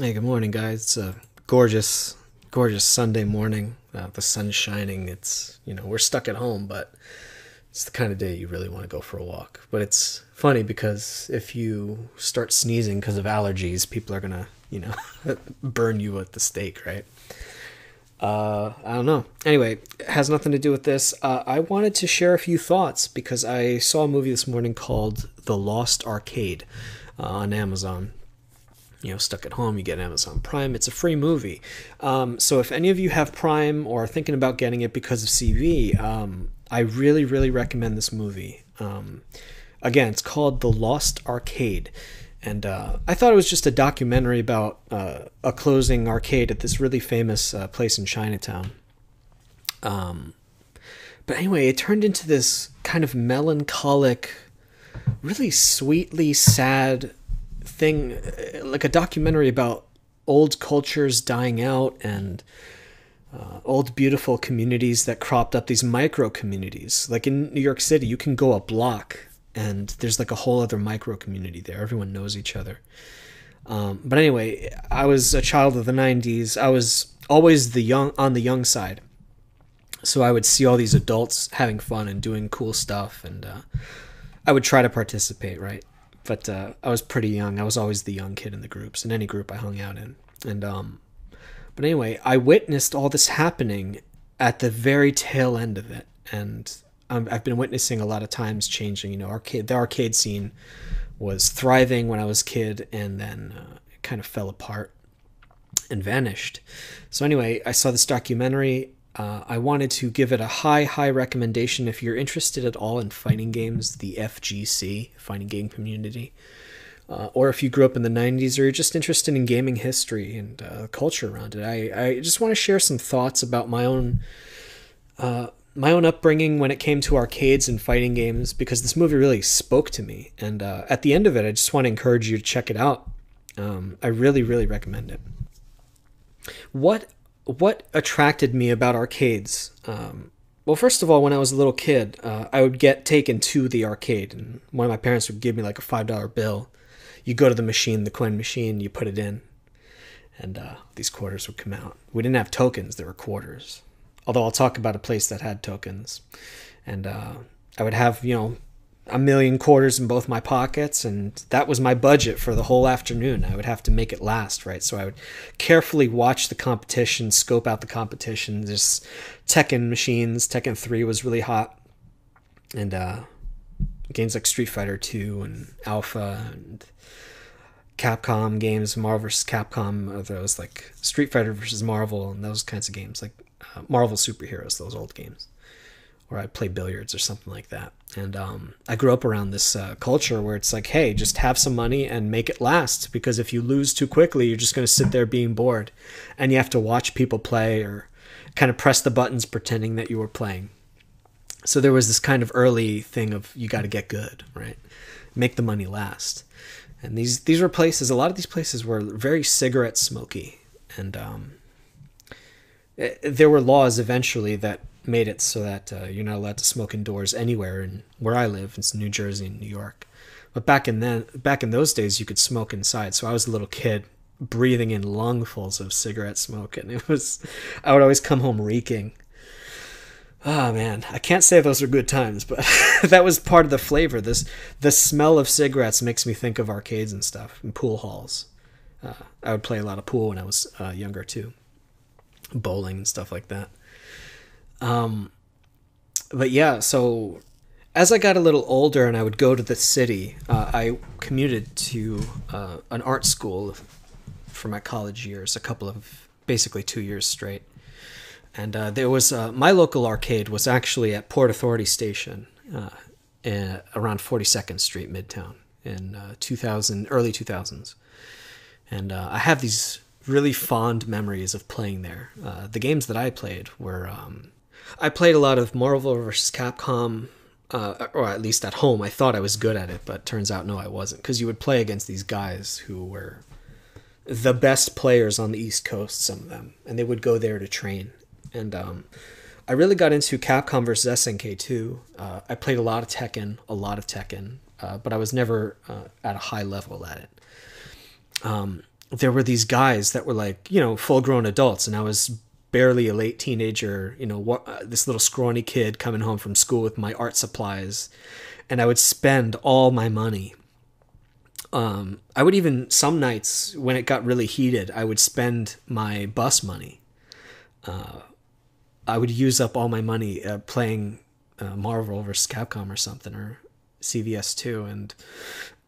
Hey, good morning, guys. It's a gorgeous, gorgeous Sunday morning. Uh, the sun's shining. It's, you know, we're stuck at home, but it's the kind of day you really want to go for a walk. But it's funny because if you start sneezing because of allergies, people are going to, you know, burn you at the stake, right? Uh, I don't know. Anyway, has nothing to do with this. Uh, I wanted to share a few thoughts because I saw a movie this morning called The Lost Arcade uh, on Amazon you know stuck at home you get amazon prime it's a free movie. Um, so if any of you have prime or are thinking about getting it because of cv um, i really really recommend this movie. Um, again it's called the lost arcade. And uh, i thought it was just a documentary about uh, a closing arcade at this really famous uh, place in chinatown. Um, but anyway it turned into this kind of melancholic really sweetly sad thing like a documentary about old cultures dying out and uh, old beautiful communities that cropped up these micro communities. Like in new york city you can go a block and there's like a whole other micro community there. Everyone knows each other. Um, but anyway i was a child of the 90s i was always the young on the young side. So i would see all these adults having fun and doing cool stuff and uh, i would try to participate right but uh, I was pretty young. I was always the young kid in the groups, in any group I hung out in. And um, but anyway, I witnessed all this happening at the very tail end of it, and I've been witnessing a lot of times changing. You know, arcade the arcade scene was thriving when I was kid, and then uh, it kind of fell apart and vanished. So anyway, I saw this documentary uh, I wanted to give it a high, high recommendation if you're interested at all in fighting games, the FGC, fighting game community, uh, or if you grew up in the 90s or you're just interested in gaming history and uh, culture around it. I, I just want to share some thoughts about my own. Uh, my own upbringing when it came to arcades and fighting games, because this movie really spoke to me. And uh, at the end of it, I just want to encourage you to check it out. Um, I really, really recommend it. What what attracted me about arcades? Um, well, first of all, when I was a little kid, uh, I would get taken to the arcade, and one of my parents would give me like a five dollar bill. You go to the machine, the coin machine, you put it in, and uh, these quarters would come out. We didn't have tokens; there were quarters. Although I'll talk about a place that had tokens, and uh, I would have you know a million quarters in both my pockets and that was my budget for the whole afternoon. I would have to make it last right? So i would carefully watch the competition scope out the competition. Just tekken machines tekken 3 was really hot. And uh, games like street fighter 2 and alpha and capcom games marvel vs capcom those like street fighter versus marvel and those kinds of games like uh, marvel superheroes those old games. Or I'd play billiards or something like that. And um, I grew up around this uh, culture where it's like, hey, just have some money and make it last because if you lose too quickly, you're just going to sit there being bored, and you have to watch people play or kind of press the buttons pretending that you were playing. So there was this kind of early thing of you got to get good, right? Make the money last. And these these were places. A lot of these places were very cigarette smoky, and um, eh, there were laws eventually that made it so that uh, you're not allowed to smoke indoors anywhere. And where I live, it's New Jersey and New York. But back in then, back in those days, you could smoke inside. So I was a little kid breathing in lungfuls of cigarette smoke, and it was, I would always come home reeking. Oh man, I can't say those are good times, but that was part of the flavor. This the smell of cigarettes makes me think of arcades and stuff and pool halls. Uh, I would play a lot of pool when I was uh, younger too, bowling and stuff like that. Um, but yeah, so as I got a little older and I would go to the city, uh, I commuted to uh, an art school for my college years, a couple of basically two years straight. And uh, there was uh, my local arcade was actually at Port Authority Station, uh, in, around 42nd Street, Midtown, in uh, 2000, early 2000s. And I have these really fond memories of playing there. the games that I played were um, I played a lot of Marvel vs. Capcom, uh, or at least at home. I thought I was good at it, but turns out no, I wasn't. Because you would play against these guys who were the best players on the East Coast, some of them, and they would go there to train. And um, I really got into Capcom vs. SNK too. Uh, I played a lot of Tekken, a lot of Tekken, uh, but I was never uh, at a high level at it. Um, there were these guys that were like, you know, full grown adults, and I was barely a late teenager, you know, what, uh, this little scrawny kid coming home from school with my art supplies, and I would spend all my money. Um, I would even some nights when it got really heated, I would spend my bus money. Uh, I would use up all my money uh, playing uh, Marvel vs. Capcom or something or CVS two, and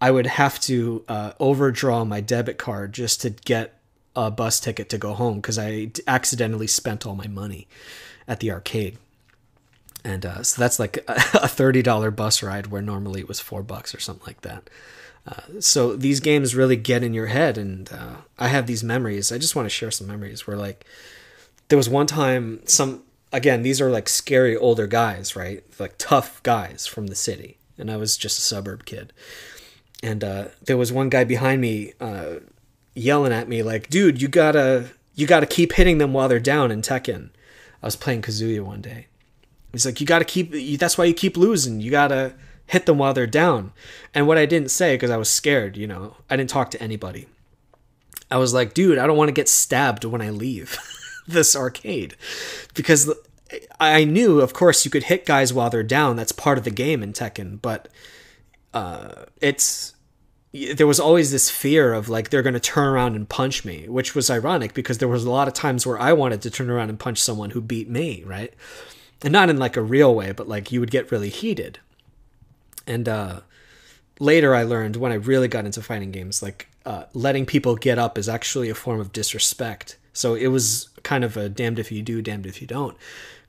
I would have to uh, overdraw my debit card just to get a bus ticket to go home because I accidentally spent all my money at the arcade. And uh, so that's like a thirty dollar bus ride where normally it was four bucks or something like that. Uh, so these games really get in your head, and uh, I have these memories. I just want to share some memories where like there was one time some again these are like scary older guys right like tough guys from the city and i was just a suburb kid and uh, there was one guy behind me uh, yelling at me like dude you gotta you gotta keep hitting them while they're down in tekken. I was playing kazuya one day. He's like you gotta keep that's why you keep losing. You gotta hit them while they're down. And what i didn't say because i was scared you know i didn't talk to anybody. I was like dude i don't want to get stabbed when i leave this arcade. Because I knew, of course, you could hit guys while they're down. That's part of the game in Tekken, but uh, it's there was always this fear of like they're going to turn around and punch me, which was ironic because there was a lot of times where I wanted to turn around and punch someone who beat me, right? And not in like a real way, but like you would get really heated. And uh, later, I learned when I really got into fighting games, like uh, letting people get up is actually a form of disrespect so it was kind of a damned if you do, damned if you don't.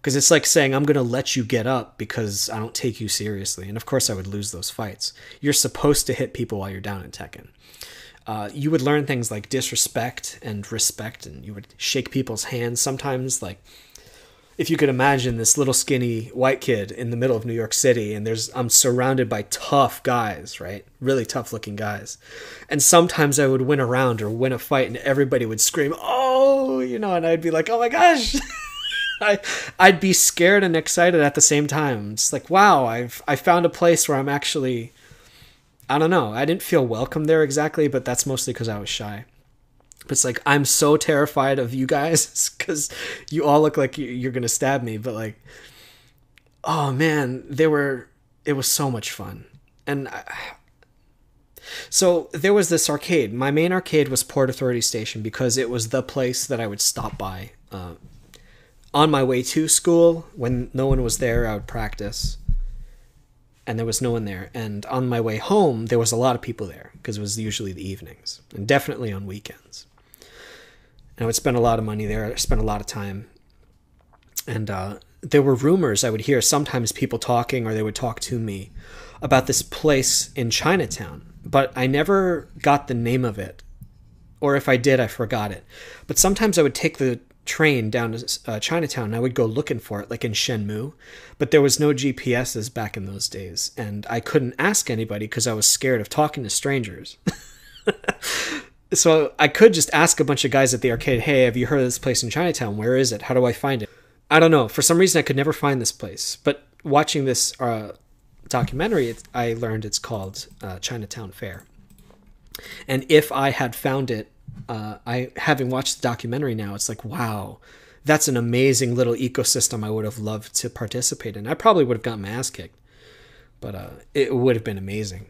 Because it's like saying, I'm going to let you get up because I don't take you seriously. And of course, I would lose those fights. You're supposed to hit people while you're down in Tekken. Uh, you would learn things like disrespect and respect, and you would shake people's hands. Sometimes, like, if you could imagine this little skinny white kid in the middle of New York City and there's I'm surrounded by tough guys, right? Really tough looking guys. And sometimes I would win a round or win a fight and everybody would scream, "Oh!" you know, and I'd be like, "Oh my gosh." I I'd be scared and excited at the same time. It's like, "Wow, I've I found a place where I'm actually I don't know. I didn't feel welcome there exactly, but that's mostly cuz I was shy But it's like i'm so terrified of you guys because you all look like you're gonna stab me but like oh man they were it was so much fun and I, so there was this arcade my main arcade was port authority station because it was the place that i would stop by uh, on my way to school when no one was there i would practice and there was no one there and on my way home there was a lot of people there because it was usually the evenings and definitely on weekends and I would spend a lot of money there. I spent a lot of time, and uh, there were rumors I would hear sometimes people talking, or they would talk to me about this place in Chinatown, but I never got the name of it, or if I did, I forgot it. But sometimes I would take the train down to uh, Chinatown I would go looking for it, like in Shenmue, but there was no GPSs back in those days, and I couldn't ask anybody because I was scared of talking to strangers. so I could just ask a bunch of guys at the arcade, "Hey, have you heard of this place in Chinatown? Where is it? How do I find it?" I don't know. For some reason, I could never find this place. But watching this uh, documentary, I learned it's called uh, Chinatown Fair. And if I had found it, uh, I having watched the documentary now, it's like, wow, that's an amazing little ecosystem. I would have loved to participate in. I probably would have gotten my ass kicked, but uh, it would have been amazing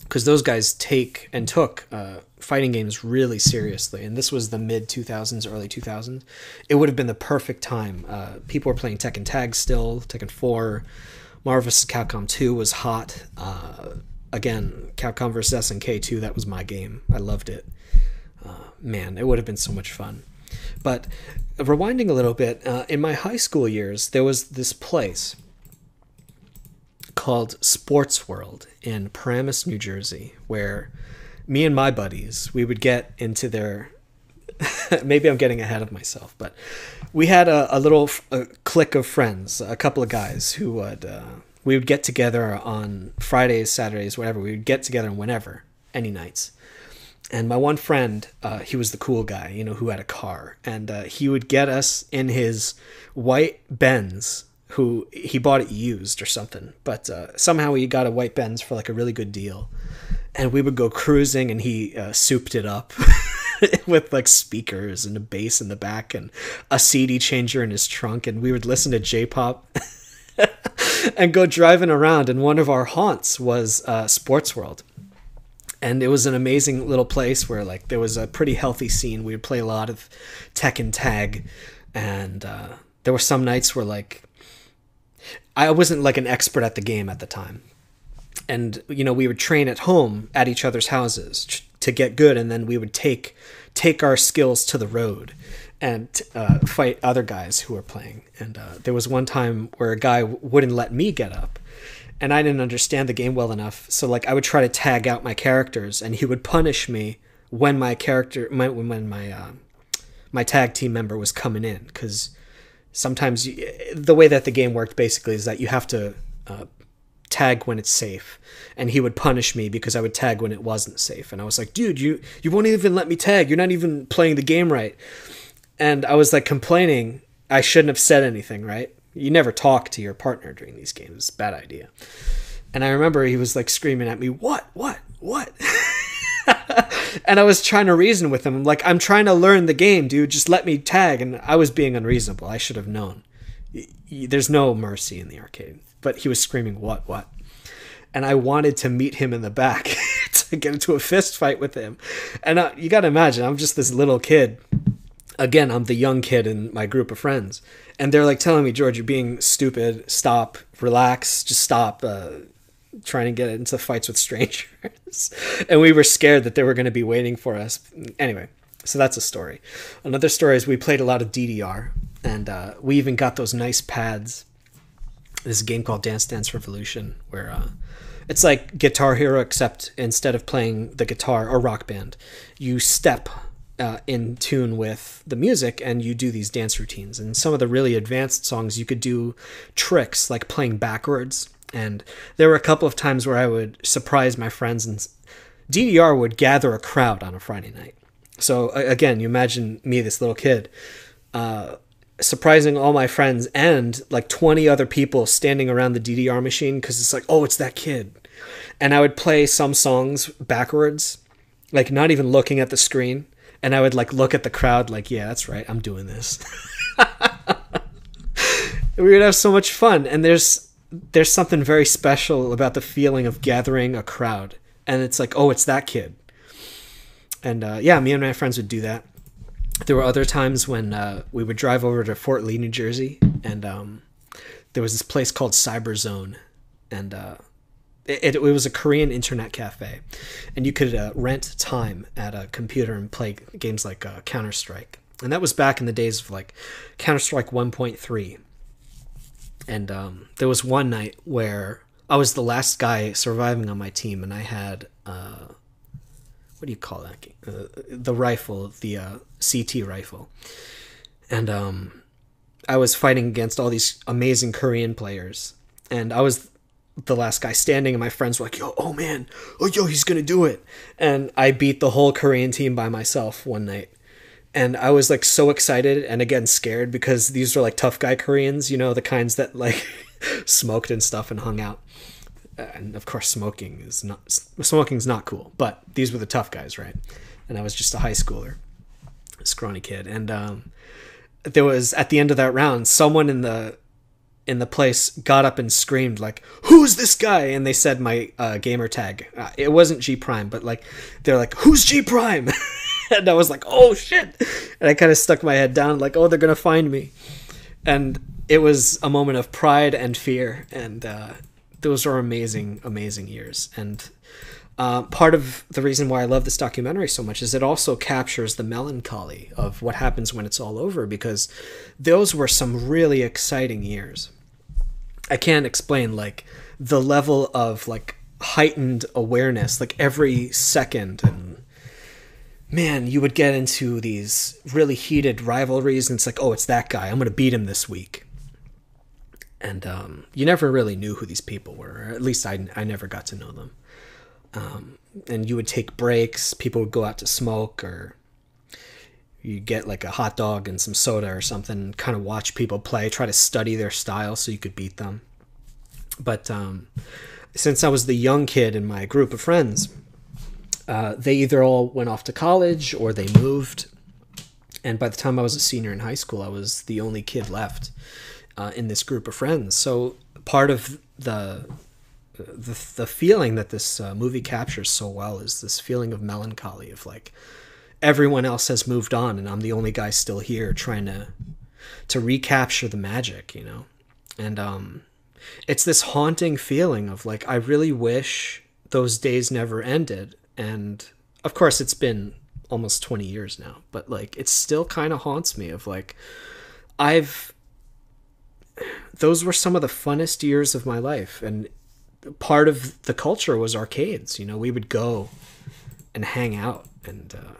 because those guys take and took uh, fighting games really seriously. And this was the mid 2000s, early 2000s. It would have been the perfect time. Uh, people were playing Tekken Tag still, Tekken 4. Marvel vs. Capcom 2 was hot. Uh, again, Capcom vs. SNK 2, that was my game. I loved it. Uh, man, it would have been so much fun. But rewinding a little bit, uh, in my high school years, there was this place called Sports World in Paramus, New Jersey, where me and my buddies we would get into their. maybe I'm getting ahead of myself, but we had a, a little a clique of friends, a couple of guys who would uh, we would get together on Fridays, Saturdays, whatever. We would get together whenever, any nights. And my one friend, uh, he was the cool guy, you know, who had a car, and uh, he would get us in his white Benz who he bought it used or something, but uh, somehow he got a white Benz for like a really good deal, and we would go cruising, and he uh, souped it up. with like speakers and a bass in the back and a CD changer in his trunk, and we would listen to J-pop and go driving around. And one of our haunts was uh, Sports World, and it was an amazing little place where like there was a pretty healthy scene. We would play a lot of Tekken Tag, and uh, there were some nights where like I wasn't like an expert at the game at the time, and you know we would train at home at each other's houses to get good, and then we would take take our skills to the road and uh, fight other guys who were playing. And uh, there was one time where a guy wouldn't let me get up, and I didn't understand the game well enough. So like I would try to tag out my characters, and he would punish me when my character my, when my uh, my tag team member was coming in because sometimes you, the way that the game worked basically is that you have to uh, tag when it's safe and he would punish me because i would tag when it wasn't safe and i was like dude you you won't even let me tag you're not even playing the game right and i was like complaining i shouldn't have said anything right you never talk to your partner during these games bad idea and i remember he was like screaming at me what what what and I was trying to reason with him. like, I'm trying to learn the game, dude. Just let me tag. And I was being unreasonable. I should have known. There's no mercy in the arcade. But he was screaming, what, what? And I wanted to meet him in the back to get into a fist fight with him. And uh, you got to imagine, I'm just this little kid. Again, I'm the young kid in my group of friends. And they're like telling me, George, you're being stupid. Stop. Relax. Just stop. Uh, trying to get into fights with strangers. and we were scared that they were going to be waiting for us. Anyway, so that's a story. Another story is we played a lot of DDR, and uh, we even got those nice pads. This game called Dance Dance Revolution, where uh, it's like Guitar Hero, except instead of playing the guitar or rock band, you step uh, in tune with the music and you do these dance routines. And some of the really advanced songs, you could do tricks like playing backwards and there were a couple of times where I would surprise my friends, and DDR would gather a crowd on a Friday night. So again, you imagine me, this little kid, uh, surprising all my friends and like 20 other people standing around the DDR machine because it's like, oh, it's that kid. And I would play some songs backwards, like not even looking at the screen. And I would like look at the crowd, like, yeah, that's right, I'm doing this. we would have so much fun. And there's there's something very special about the feeling of gathering a crowd. And it's like oh it's that kid. And uh, yeah me and my friends would do that. There were other times when uh, we would drive over to fort lee new jersey. And um, there was this place called cyber zone and uh, it, it, was a korean internet cafe and you could uh, rent time at a computer and play games like uh, counter-strike. And that was back in the days of like counter-strike 1.3 and um, there was one night where I was the last guy surviving on my team, and I had uh, what do you call that? Uh, the rifle, the uh, CT rifle, and um, I was fighting against all these amazing Korean players, and I was the last guy standing, and my friends were like, "Yo, oh man, oh yo, he's gonna do it!" And I beat the whole Korean team by myself one night and I was like so excited and again scared because these were like tough guy Koreans, you know, the kinds that like smoked and stuff and hung out. And of course, smoking is not smoking's not cool, but these were the tough guys, right? And I was just a high schooler, a scrawny kid, and um, there was at the end of that round, someone in the in the place got up and screamed like who's this guy and they said my uh, gamer tag uh, it wasn't g prime but like they're like who's g prime and I was like, oh shit. And I kind of stuck my head down, like, oh, they're to find me. And it was a moment of pride and fear. And uh, those were amazing, amazing years. And uh, part of the reason why I love this documentary so much is it also captures the melancholy of what happens when it's all over because those were some really exciting years. I can't explain like the level of like heightened awareness like every second and man, you would get into these really heated rivalries, and it's like, oh, it's that guy. I'm going to beat him this week. And um, you never really knew who these people were. at least I, I never got to know them. Um, and you would take breaks. People would go out to smoke, or you get like a hot dog and some soda or something. Kind of watch people play, try to study their style so you could beat them. But um, since I was the young kid in my group of friends, uh, they either all went off to college or they moved. And by the time I was a senior in high school, I was the only kid left uh, in this group of friends. So part of the the, the feeling that this uh, movie captures so well is this feeling of melancholy of like everyone else has moved on and I'm the only guy still here trying to to recapture the magic, you know. And um it's this haunting feeling of like I really wish those days never ended and of course it's been almost 20 years now, but like it still kind of haunts me of like I've those were some of the funnest years of my life and part of the culture was arcades. You know, we would go and hang out and uh,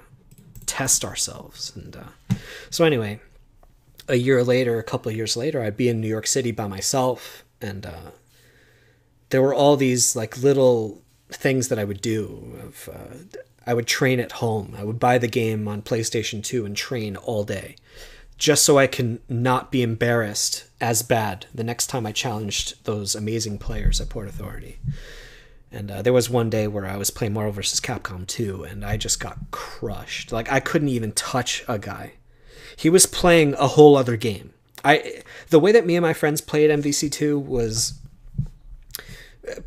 test ourselves. And uh, so, anyway, a year later, a couple years later, I'd be in New York City by myself, and uh, there were all these like little things that I would do. Of, uh, I would train at home. I would buy the game on PlayStation 2 and train all day just so I can not be embarrassed as bad the next time I challenged those amazing players at Port Authority. And uh, there was one day where I was playing Marvel vs. Capcom 2, and I just got crushed. Like I couldn't even touch a guy. He was playing a whole other game. I the way that me and my friends played MVC2 was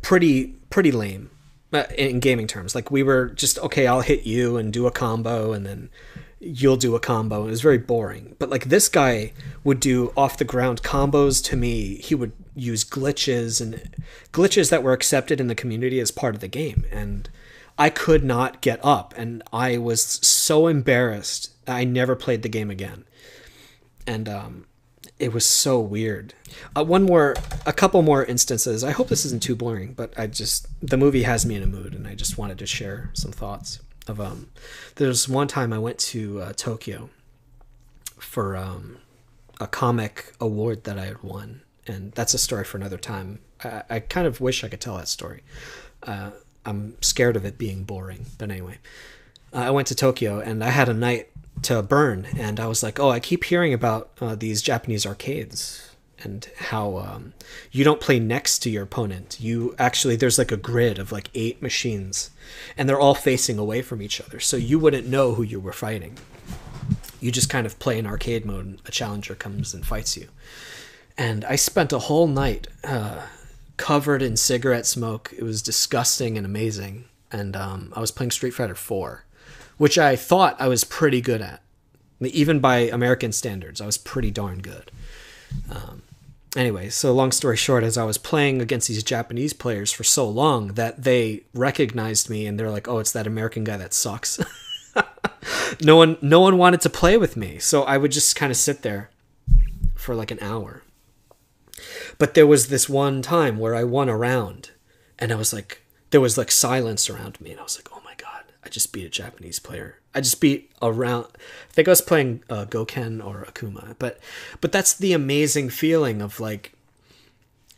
pretty pretty lame uh, in gaming terms. Like we were just okay, I'll hit you and do a combo, and then you'll do a combo. It was very boring. But like this guy would do off the ground combos to me. He would use glitches and glitches that were accepted in the community as part of the game. And I could not get up. And I was so embarrassed. I never played the game again. And um, it was so weird. Uh, one more, a couple more instances. I hope this isn't too boring, but I just, the movie has me in a mood and I just wanted to share some thoughts of um there's one time I went to uh, Tokyo for um a comic award that I had won and that's a story for another time. I, I kind of wish I could tell that story. Uh, I'm scared of it being boring, but anyway, uh, I went to Tokyo and I had a night to burn, and I was like, oh, I keep hearing about uh, these Japanese arcades and how um, you don't play next to your opponent. You actually there's like a grid of like eight machines, and they're all facing away from each other, so you wouldn't know who you were fighting. You just kind of play in arcade mode, and a challenger comes and fights you. And I spent a whole night uh, covered in cigarette smoke. It was disgusting and amazing. And um, I was playing Street Fighter 4, which I thought I was pretty good at. Even by American standards, I was pretty darn good. Um, anyway, so long story short, as I was playing against these Japanese players for so long that they recognized me and they're like, "Oh, it's that American guy that sucks." no one, no one wanted to play with me, so I would just kind of sit there for like an hour. But there was this one time where I won a round, and I was like, there was like silence around me, and I was like, "Oh my god, I just beat a Japanese player." I just beat around. I think I was playing uh, Gouken or Akuma, but but that's the amazing feeling of like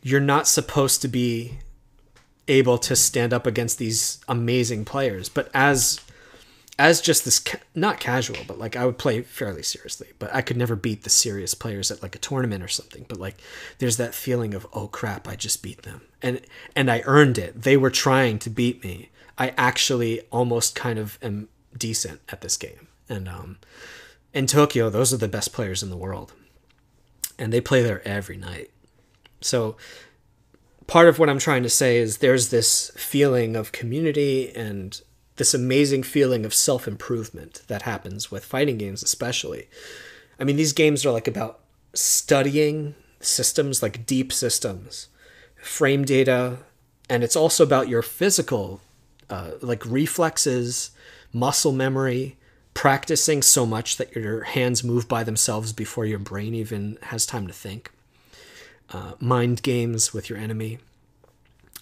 you're not supposed to be able to stand up against these amazing players, but as as just this ca- not casual, but like I would play fairly seriously, but I could never beat the serious players at like a tournament or something. But like there's that feeling of oh crap, I just beat them, and and I earned it. They were trying to beat me. I actually almost kind of am decent at this game. And um, in Tokyo, those are the best players in the world, and they play there every night. So part of what I'm trying to say is there's this feeling of community and this amazing feeling of self improvement that happens with fighting games, especially. I mean, these games are like about studying systems, like deep systems, frame data, and it's also about your physical, uh, like reflexes muscle memory, practicing so much that your hands move by themselves before your brain even has time to think, uh, mind games with your enemy.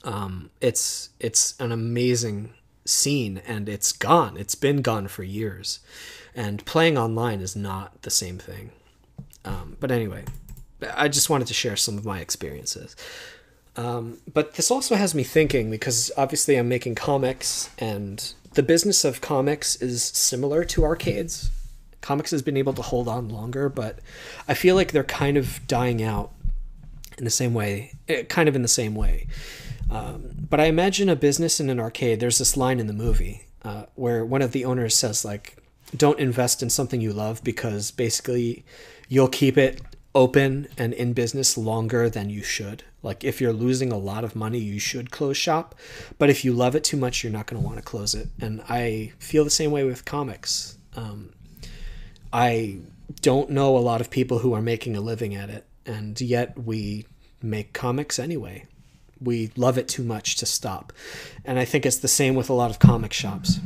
Um, it's it's an amazing scene, and it's gone. It's been gone for years, and playing online is not the same thing. Um, but anyway, I just wanted to share some of my experiences. Um, but this also has me thinking because obviously I'm making comics and the business of comics is similar to arcades. Comics has been able to hold on longer, but I feel like they're kind of dying out in the same way, eh, kind of in the same way. Um, but I imagine a business in an arcade. There's this line in the movie uh, where one of the owners says like, "Don't invest in something you love because basically you'll keep it open and in business longer than you should. Like if you're losing a lot of money, you should close shop. But if you love it too much, you're not going to want to close it. And I feel the same way with comics. Um, I don't know a lot of people who are making a living at it, and yet we make comics anyway. We love it too much to stop. And I think it's the same with a lot of comic shops.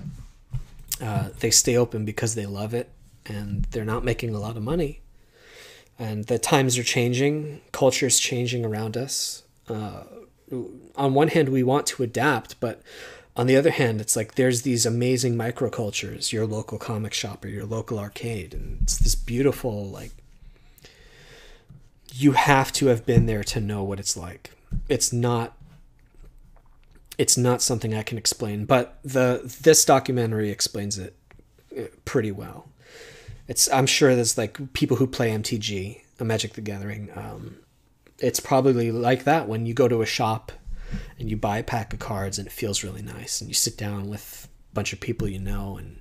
Uh, they stay open because they love it and they're not making a lot of money and the times are changing, culture is changing around us. Uh, on one hand, we want to adapt, but on the other hand, it's like there's these amazing microcultures, your local comic shop or your local arcade, and it's this beautiful like. You have to have been there to know what it's like. It's not. It's not something I can explain, but the this documentary explains it uh, pretty well it's I'm sure there's like people who play MTG, a Magic the Gathering. Um, it's probably like that when you go to a shop and you buy a pack of cards and it feels really nice and you sit down with a bunch of people you know and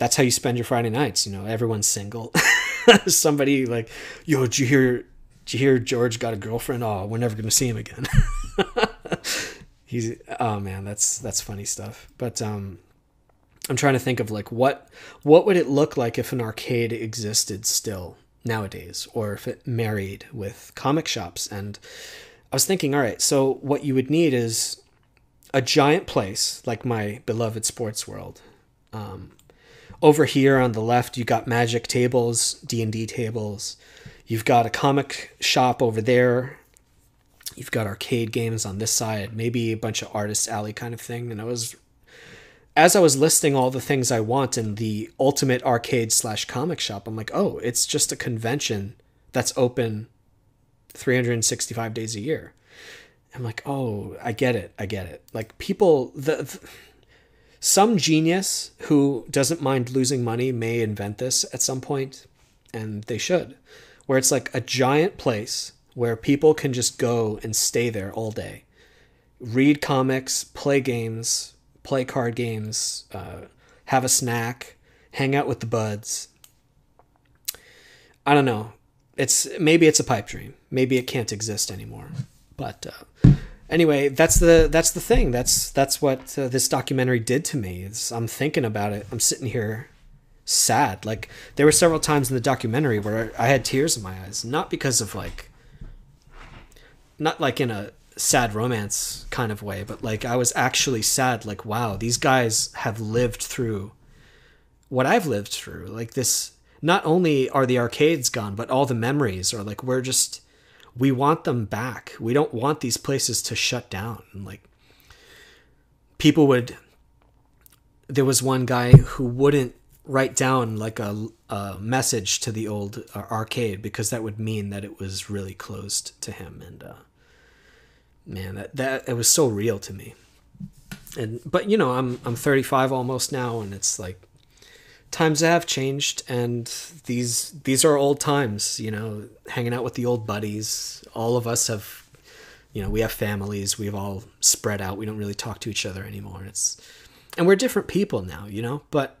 that's how you spend your Friday nights. You know, everyone's single. Somebody like, yo, did you hear? Did you hear George got a girlfriend? Oh, we're never gonna see him again. He's oh man, that's that's funny stuff. But um, I'm trying to think of like what what would it look like if an arcade existed still nowadays or if it married with comic shops? And I was thinking all right so what you would need is a giant place like my beloved sports world. Um, over here on the left you got magic tables d&d tables. You've got a comic shop over there. You've got arcade games on this side maybe a bunch of artist alley kind of thing. And i was as I was listing all the things I want in the ultimate arcade slash comic shop, I'm like, oh, it's just a convention that's open 365 days a year. I'm like, oh, I get it. I get it. Like people, the, the some genius who doesn't mind losing money may invent this at some point, and they should, where it's like a giant place where people can just go and stay there all day, read comics, play games, play card games, uh, have a snack, hang out with the buds. I don't know. It's maybe it's a pipe dream. Maybe it can't exist anymore. But uh, anyway, that's the that's the thing. That's that's what uh, this documentary did to me. It's, I'm thinking about it. I'm sitting here sad. Like there were several times in the documentary where I had tears in my eyes, not because of like not like in a sad romance kind of way, but like I was actually sad. Like, wow, these guys have lived through what I've lived through. Like this, not only are the arcades gone, but all the memories are like we're just we want them back. We don't want these places to shut down. Like people would. There was one guy who wouldn't write down like a, a message to the old uh, arcade because that would mean that it was really closed to him and. Uh, man, that that it was so real to me. And but you know, I'm I'm 35 almost now, and it's like times have changed, and these these are old times. You know, hanging out with the old buddies. All of us have, you know, we have families. We've all spread out. We don't really talk to each other anymore. It's and we're different people now. You know, but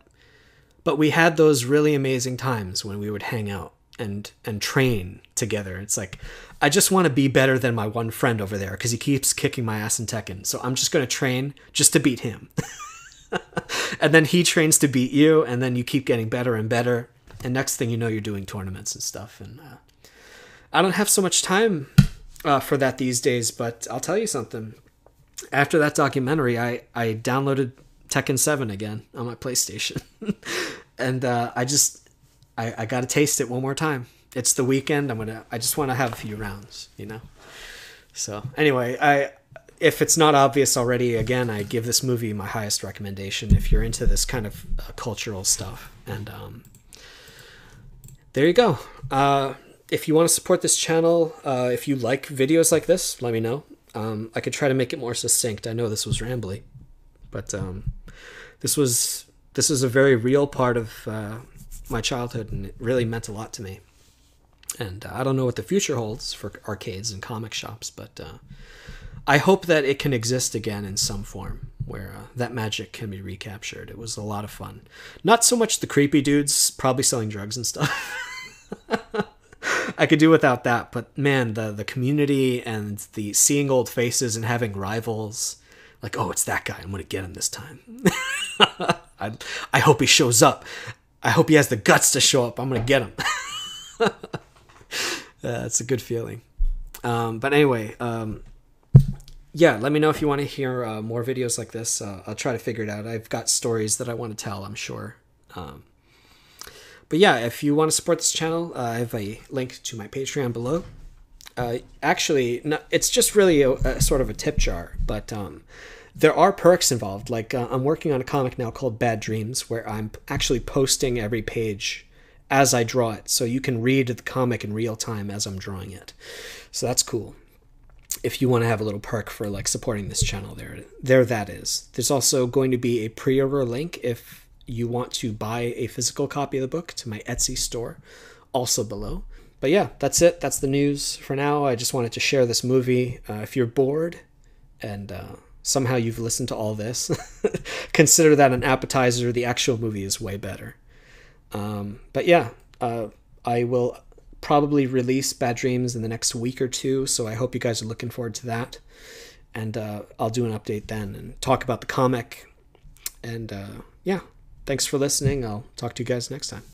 but we had those really amazing times when we would hang out and and train together. It's like I just want to be better than my one friend over there because he keeps kicking my ass in Tekken. So I'm just going to train just to beat him. and then he trains to beat you, and then you keep getting better and better. And next thing you know, you're doing tournaments and stuff. And uh, I don't have so much time uh, for that these days, but I'll tell you something. After that documentary, I, I downloaded Tekken 7 again on my PlayStation. and uh, I just, I, I got to taste it one more time it's the weekend. I'm gonna. I just want to have a few rounds, you know. So anyway, I if it's not obvious already, again, I give this movie my highest recommendation if you're into this kind of uh, cultural stuff. And um, there you go. Uh, if you want to support this channel, uh, if you like videos like this, let me know. Um, I could try to make it more succinct. I know this was rambly, but um, this was this is a very real part of uh, my childhood, and it really meant a lot to me. And uh, I don't know what the future holds for arcades and comic shops, but uh, I hope that it can exist again in some form where uh, that magic can be recaptured. It was a lot of fun. Not so much the creepy dudes probably selling drugs and stuff. I could do without that, but man, the the community and the seeing old faces and having rivals, like oh, it's that guy. I'm gonna get him this time. I I hope he shows up. I hope he has the guts to show up. I'm gonna get him. That's a good feeling. Um, but anyway, um, yeah, let me know if you want to hear uh, more videos like this. Uh, I'll try to figure it out. I've got stories that I want to tell, I'm sure. Um, but yeah, if you want to support this channel, uh, I have a link to my Patreon below. Uh, actually, no, it's just really a, a, sort of a tip jar, but um, there are perks involved. Like uh, I'm working on a comic now called Bad Dreams, where I'm actually posting every page as I draw it, so you can read the comic in real time as I'm drawing it. So that's cool. If you want to have a little perk for like supporting this channel, there, there that is. There's also going to be a pre-order link if you want to buy a physical copy of the book to my Etsy store, also below. But yeah, that's it. That's the news for now. I just wanted to share this movie. Uh, if you're bored and uh, somehow you've listened to all this, consider that an appetizer. The actual movie is way better. Um, but yeah, uh, I will probably release Bad Dreams in the next week or two, so I hope you guys are looking forward to that. And uh, I'll do an update then and talk about the comic. And uh, yeah, thanks for listening. I'll talk to you guys next time.